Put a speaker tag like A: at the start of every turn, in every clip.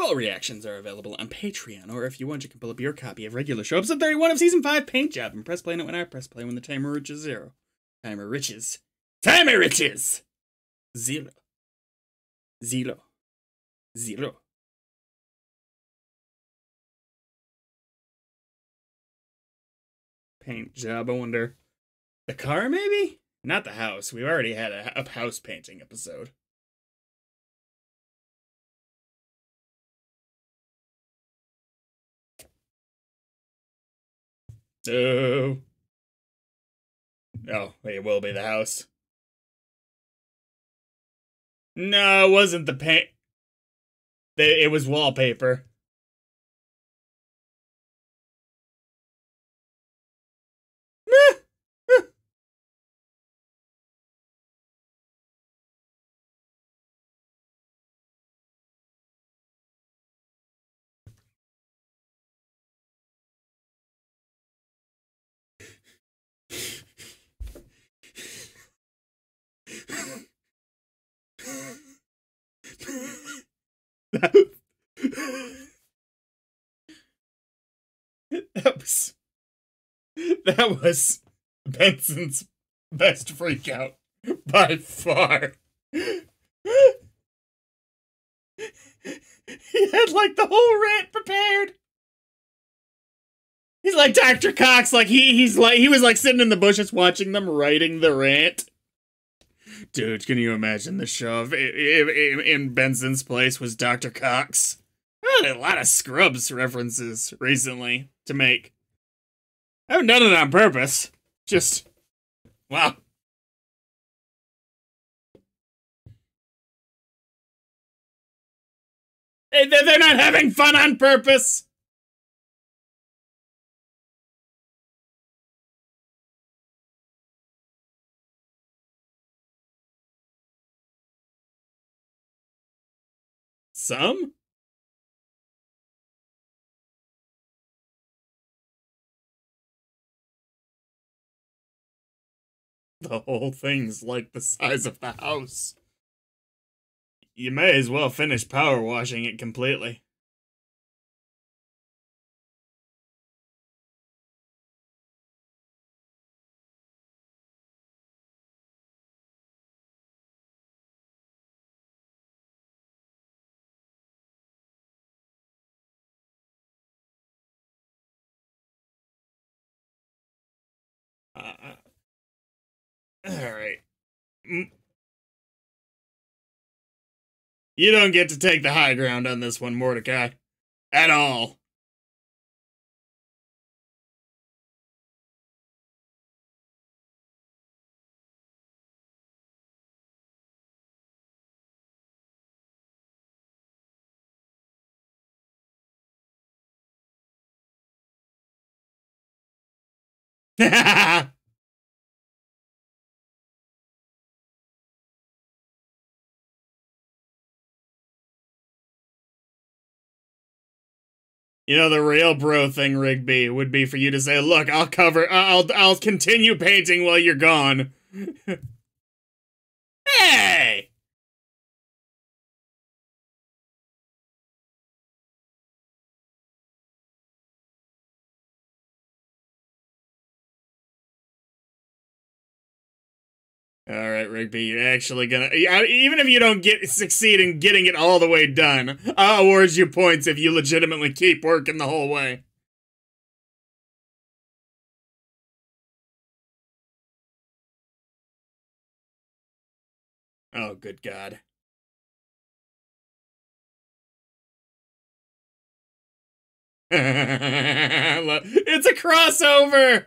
A: Full reactions are available on Patreon, or if you want, you can pull up your copy of regular show episode 31 of Season 5 Paint Job and press play when I press play when the timer reaches zero. Timer riches. Timer riches! Zero. Zero. Zero. Paint job, I wonder. The car, maybe? Not the house. We've already had a house painting episode. Oh. Oh, it will be the house. No, it wasn't the paint. It was wallpaper. that, was that was Benson's best freak out by far. he had like the whole rant prepared. He's like Dr. Cox, like he he's like he was like sitting in the bushes watching them writing the rant. Dude, can you imagine the if in Benson's place was Dr. Cox? a lot of Scrubs references recently to make. I haven't done it on purpose. Just, wow. They're not having fun on purpose. Some? The whole thing's like the size of the house. You may as well finish power washing it completely. Uh, all right. Mm. You don't get to take the high ground on this one, Mordecai. At all. You know, the real bro thing, Rigby, would be for you to say, "Look, I'll cover, I'll, I'll continue painting while you're gone." hey. All right, Rigby, you're actually gonna even if you don't get succeed in getting it all the way done, I'll award you points if you legitimately keep working the whole way. Oh, good God. it's a crossover!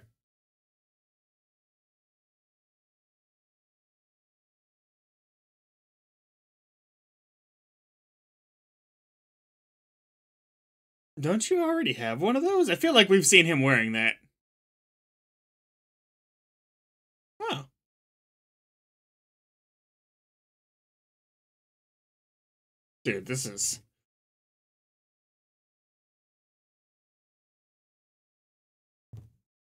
A: Don't you already have one of those? I feel like we've seen him wearing that. Oh. Dude, this is...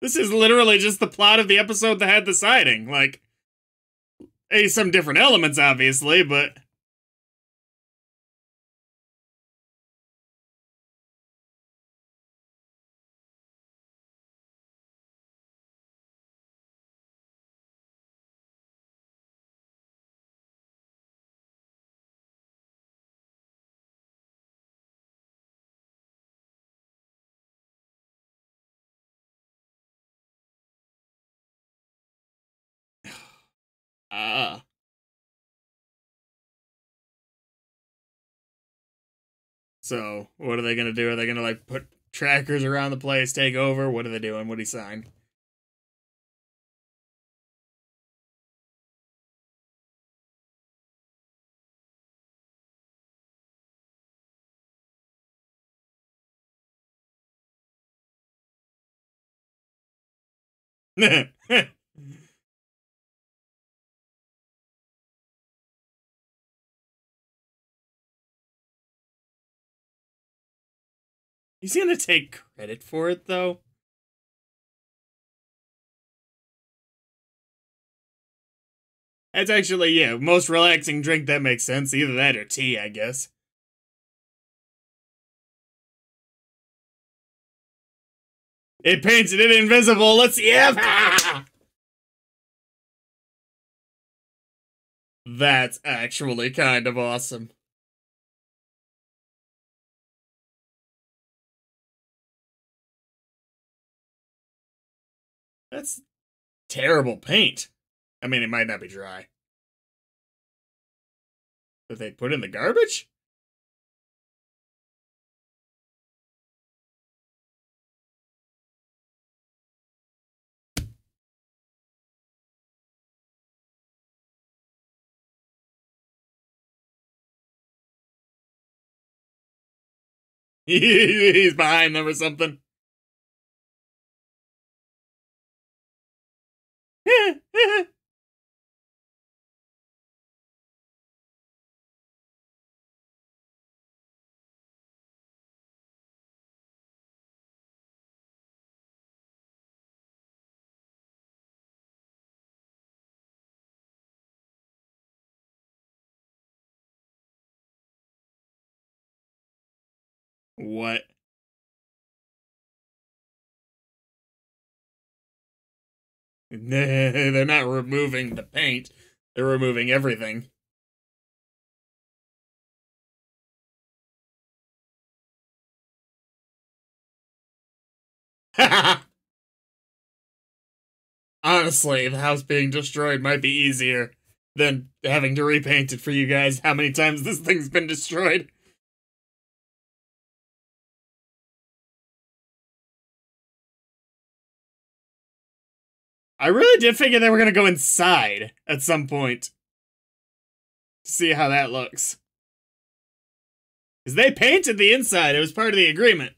A: This is literally just the plot of the episode that had the sighting. Like, hey, some different elements, obviously, but... Ah. So, what are they gonna do? Are they gonna like put trackers around the place, take over? What are they doing? What do he sign? He's gonna take credit for it, though. That's actually, yeah, most relaxing drink that makes sense. Either that or tea, I guess. It painted it invisible. Let's see. Yeah. That's actually kind of awesome. That's terrible paint. I mean, it might not be dry. That they put in the garbage? He's behind them or something. what? They're not removing the paint. They're removing everything. Honestly, the house being destroyed might be easier than having to repaint it for you guys. How many times this thing's been destroyed? I really did figure they were gonna go inside at some point. To see how that looks. Because they painted the inside, it was part of the agreement.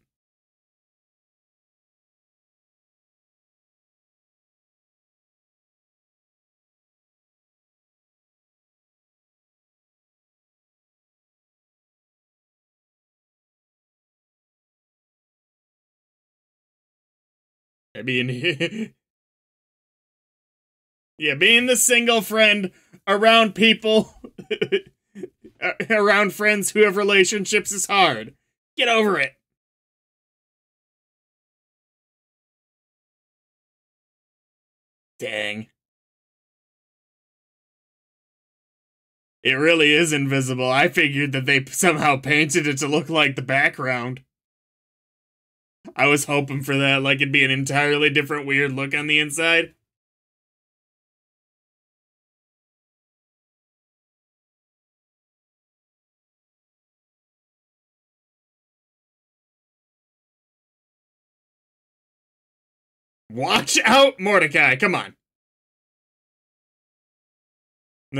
A: Maybe in Yeah, being the single friend around people, around friends who have relationships is hard. Get over it. Dang. It really is invisible. I figured that they somehow painted it to look like the background. I was hoping for that, like it'd be an entirely different weird look on the inside. Watch out, Mordecai. Come on.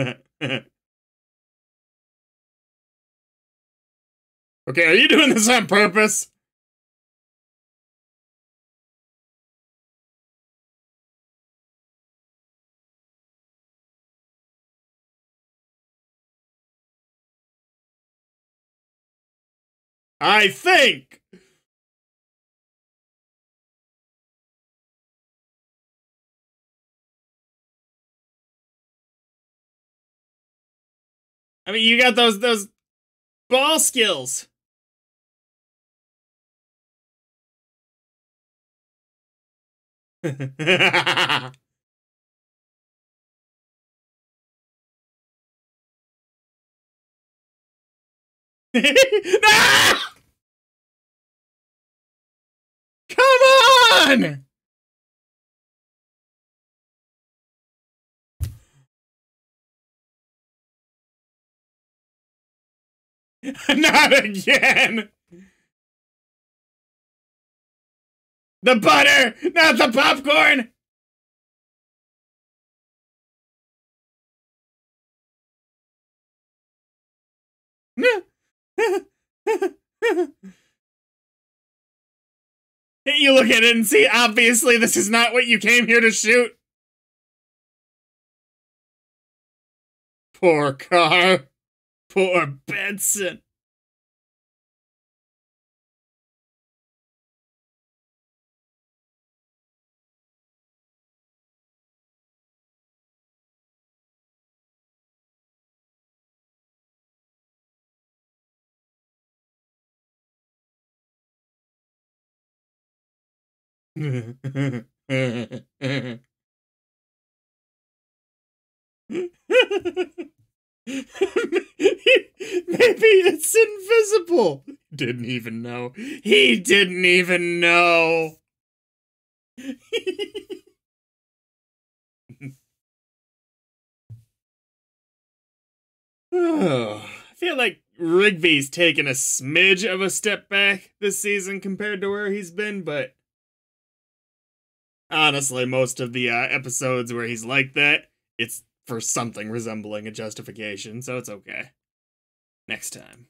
A: okay, are you doing this on purpose? I think I mean, you got those those ball skills. Come on! Not again! The butter, not the popcorn! you look at it and see, obviously, this is not what you came here to shoot. Poor car. Poor Benson. Maybe it's invisible. Didn't even know. He didn't even know. I feel like Rigby's taken a smidge of a step back this season compared to where he's been, but honestly, most of the uh, episodes where he's like that, it's for something resembling a justification, so it's okay. Next time.